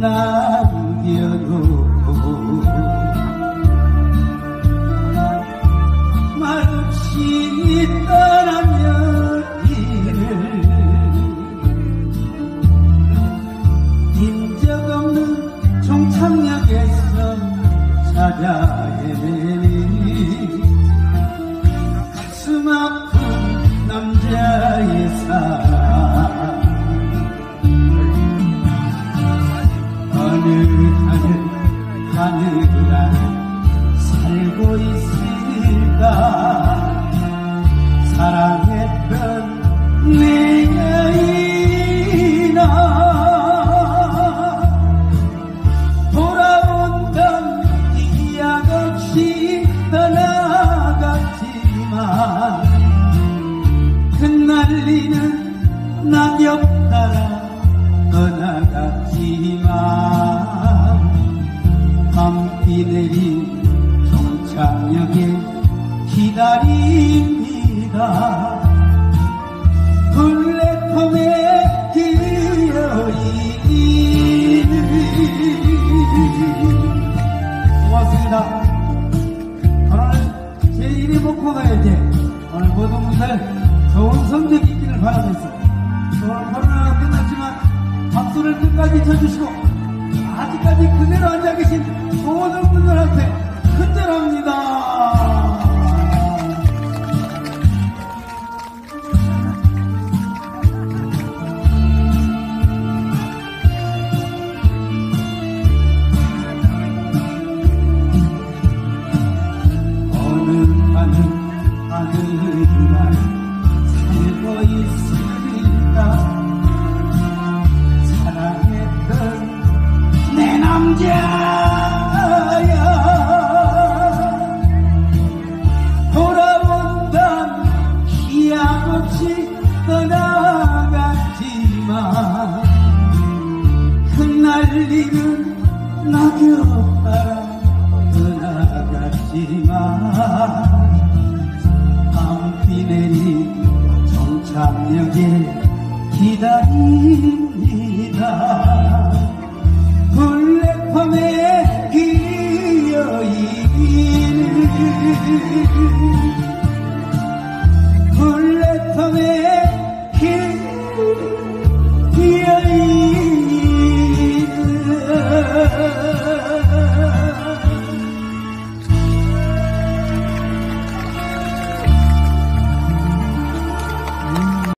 남겨놓고 말없이 떠나면 이를 인적 없는 종착역에서 찾아 그 늘 하늘 하늘 안에 살고 있으니까 사랑했던 네가 있나 돌아온던 기약 없이 떠나갔지만 흩날리는 낙엽 따라 떠나갔지만 비 내린 종착역에 기다립니다. 플랫폼에 고맙습니다. 오늘 제 1위 목표가 이제 오늘 모든 분들 좋은 성적 있기를 바라면서 오늘 코로나가 끝났지만 박수를 끝까지 쳐주시고 아직까지 그대로 앉아 계신 모든 분들한테 큰절합니다. 어느 하늘 하늘날 살고 있으니까 사랑했던 내 남자 낙엽 따라 떠나갔지만 밤비 내린 종착역에 기다립니다